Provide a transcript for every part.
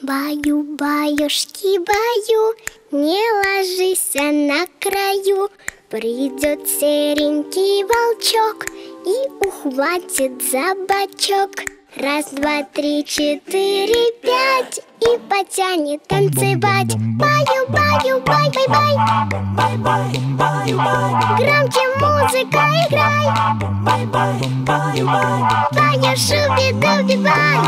Баю, баюшки, баю, не ложись на краю. Придет серенький волчок и ухватит за бочок Раз, два, три, четыре, пять И потянет танцевать Баю, баю, бай, бай, бай Бай, бай, бай, бай. Громче музыка играй Бай, бай, бай, бай Баю, шуби, дуби, бай.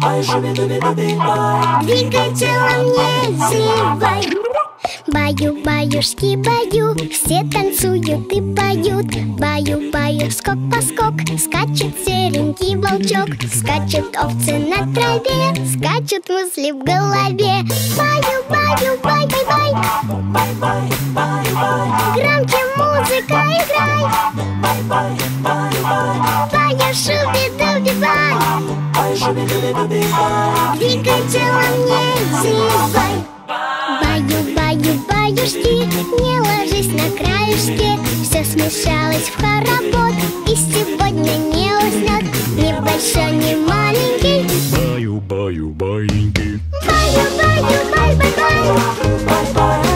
Бай, шуби, дуби, дуби, бай Двигай телом, не зевай. Баю, баюшки, баю, все танцуют и поют. Баю, баю, скок по скок, скачет серенький волчок. Скачут овцы на траве, скачут мысли в голове. Баю, баю, бай, бай, бай Бай, бай, бай, бай. Громче музыка играй Двигай телом, не зевай Баю, баю, баюшки Не ложись на краешке Все смешалось в хоровод И сегодня не уснет Ни большой, ни маленький. Баю, баю, баиньки Баю, баю, бай, бай, бай Бай, бай